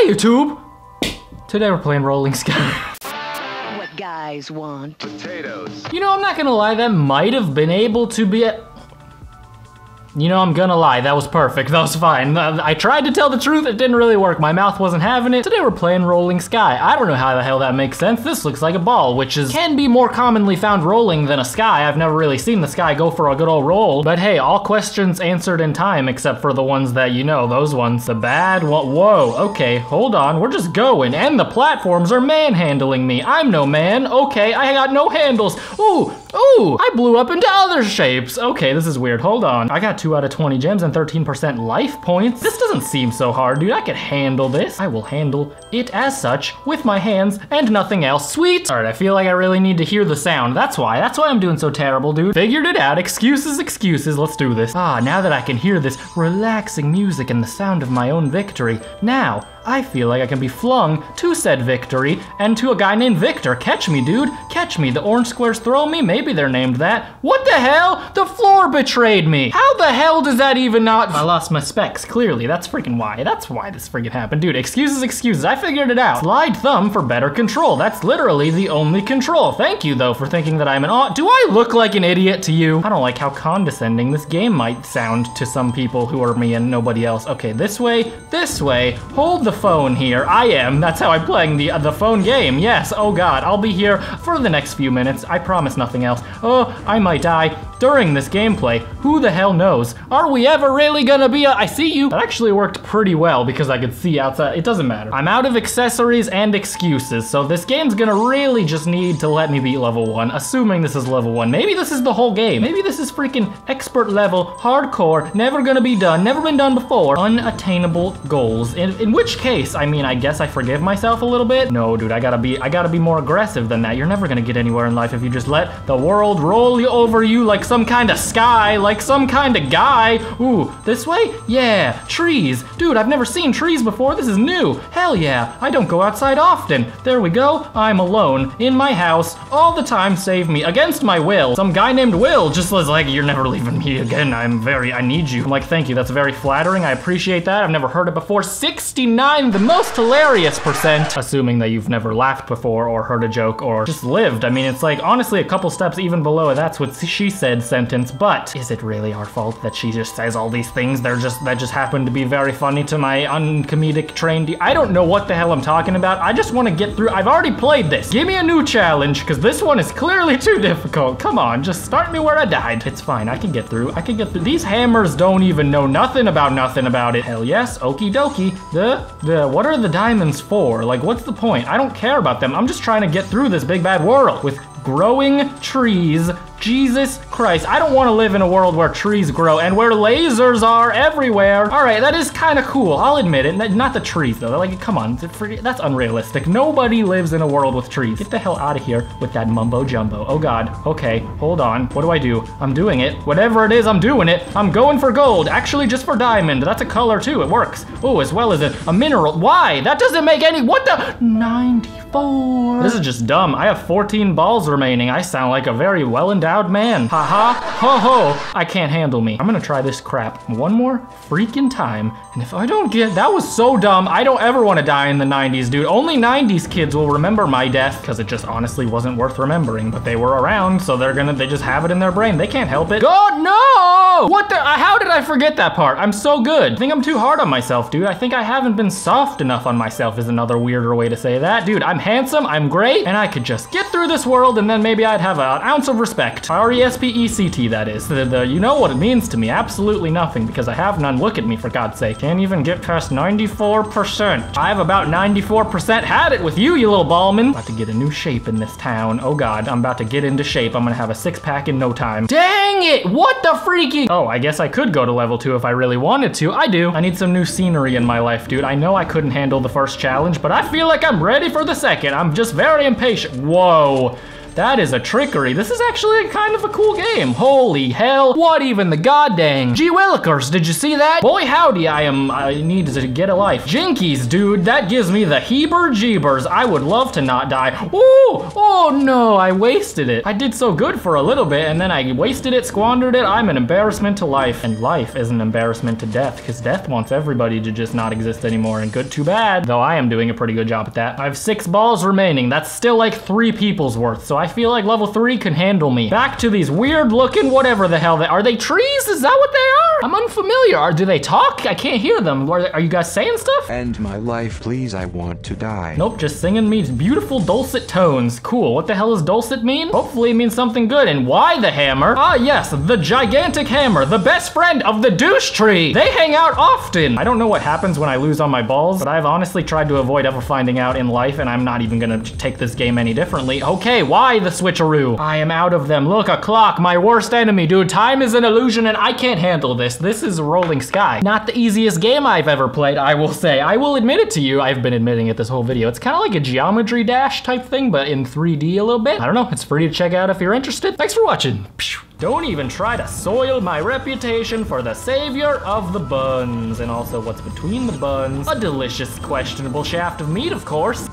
Hey YouTube! Today we're playing Rolling Sky. What guys want. Potatoes. you know, I'm not gonna lie, that might have been able to be a... You know, I'm gonna lie, that was perfect, that was fine. Uh, I tried to tell the truth, it didn't really work. My mouth wasn't having it. Today we're playing Rolling Sky. I don't know how the hell that makes sense. This looks like a ball, which is can be more commonly found rolling than a sky. I've never really seen the sky go for a good old roll. But hey, all questions answered in time except for the ones that you know, those ones. The bad one, whoa, okay, hold on, we're just going. And the platforms are manhandling me. I'm no man, okay, I got no handles. Ooh, ooh, I blew up into other shapes. Okay, this is weird, hold on. I got 2 out of 20 gems and 13% life points. This doesn't seem so hard, dude. I can handle this. I will handle it as such with my hands and nothing else. Sweet. All right, I feel like I really need to hear the sound. That's why. That's why I'm doing so terrible, dude. Figured it out. Excuses, excuses. Let's do this. Ah, now that I can hear this relaxing music and the sound of my own victory, now I feel like I can be flung to said victory and to a guy named Victor. Catch me, dude. Catch me. The orange squares throw me. Maybe they're named that. What the hell? The floor betrayed me. How the hell does that even not? I lost my specs, clearly. That's freaking why. That's why this freaking happened. Dude, excuses, excuses. I figured it out. Slide thumb for better control. That's literally the only control. Thank you, though, for thinking that I'm an aw- Do I look like an idiot to you? I don't like how condescending this game might sound to some people who are me and nobody else. Okay, this way, this way. Hold the phone here. I am. That's how I'm playing the, uh, the phone game. Yes, oh god. I'll be here for the next few minutes. I promise nothing else. Oh, I might die during this gameplay. Who the hell knows? Are we ever really gonna be a- I see you. That actually worked pretty well because I could see outside. It doesn't matter. I'm out of accessories and excuses, so this game's gonna really just need to let me beat level one, assuming this is level one. Maybe this is the whole game. Maybe this is freaking expert level, hardcore, never gonna be done, never been done before, unattainable goals. In, in which case, I mean, I guess I forgive myself a little bit. No, dude, I gotta be, I gotta be more aggressive than that. You're never gonna get anywhere in life if you just let the world roll you over you like some kind of sky, like some kind of guy. Ooh, this way? Yeah, trees. Dude, I've never seen trees before. This is new. Hell yeah, I don't go outside often. There we go. I'm alone in my house all the time. Save me against my will. Some guy named Will just was like, "You're never leaving me again. I'm very, I need you." I'm like, "Thank you. That's very flattering. I appreciate that. I've never heard it before." 69, the most hilarious percent. Assuming that you've never laughed before or heard a joke or just lived. I mean, it's like honestly a couple steps even below. That's what she said sentence. But is it really our fault that she just says all these things? They're just that just happen to be very funny to my uncomedic trained. I don't know what the hell I'm talking about. I just want to get through. I've already played this. Give me a new challenge because this one is clearly too difficult. Come on, just start me where I died. It's fine. I can get through. I can get through. These hammers don't even know nothing about nothing about it. Hell yes. Okie dokie. The the what are the diamonds for? Like what's the point? I don't care about them. I'm just trying to get through this big bad world with growing trees. Jesus Christ, I don't want to live in a world where trees grow and where lasers are everywhere. All right, that is kind of cool. I'll admit it. Not the trees though. Like, come on, that's unrealistic. Nobody lives in a world with trees. Get the hell out of here with that mumbo jumbo. Oh God. Okay, hold on. What do I do? I'm doing it. Whatever it is, I'm doing it. I'm going for gold. Actually, just for diamond. That's a color too. It works. Oh, as well as a, a mineral. Why? That doesn't make any. What the? 94. This is just dumb. I have 14 balls remaining. I sound like a very well endowed man. Ha ha. Ho ho. I can't handle me. I'm gonna try this crap one more freaking time. And if I don't get. That was so dumb. I don't ever want to die in the 90s, dude. Only 90s kids will remember my death because it just honestly wasn't worth remembering. But they were around, so they're gonna. They just have it in their brain. They can't help it. God, no! What the? uh, How did I forget that part? I'm so good. I think I'm too hard on myself, dude. I think I haven't been soft enough on myself, is another weirder way to say that. Dude, I'm handsome, I'm great, and I could just get through this world and then maybe I'd have an ounce of respect. R E S P E C T, that is. The, the, you know what it means to me. Absolutely nothing, because I have none. Look at me, for God's sake. Can't even get past 94%. I've about 94% had it with you, you little ballman. About to get a new shape in this town. Oh God, I'm about to get into shape. I'm gonna have a six pack in no time. Dang it! What the freaking? Oh, I guess I could go to level two if I really wanted to. I do. I need some new scenery in my life, dude. I know I couldn't handle the first challenge, but I feel like I'm ready for the second. I'm just very impatient. Whoa. That is a trickery. This is actually kind of a cool game. Holy hell. What even the goddamn? Gee willikers, did you see that? Boy howdy, I am, I need to get a life. Jinkies, dude, that gives me the heber jeebers. I would love to not die. Ooh, oh no, I wasted it. I did so good for a little bit and then I wasted it, squandered it. I'm an embarrassment to life. And life is an embarrassment to death because death wants everybody to just not exist anymore. And good, too bad. Though I am doing a pretty good job at that. I have six balls remaining. That's still like three people's worth. So I feel like level three can handle me. Back to these weird looking, whatever the hell they are. They trees? Is that what they are? I'm unfamiliar. Are, do they talk? I can't hear them. Are, are you guys saying stuff? End my life, please. I want to die. Nope, just singing me beautiful dulcet tones. Cool. What the hell does dulcet mean? Hopefully it means something good. And why the hammer? Ah, yes, the gigantic hammer, the best friend of the douche tree. They hang out often. I don't know what happens when I lose on my balls, but I've honestly tried to avoid ever finding out in life, and I'm not even gonna take this game any differently. Okay, why the switcheroo? I am out of them. Look, a clock, my worst enemy, dude. Time is an illusion, and I can't handle this. This is Rolling Sky. Not the easiest game I've ever played, I will say. I will admit it to you. I've been admitting it this whole video. It's kind of like a Geometry Dash type thing, but in 3D a little bit. I don't know. It's free to check out if you're interested. Thanks for watching. Don't even try to soil my reputation for the savior of the buns. And also what's between the buns. A delicious, questionable shaft of meat, of course.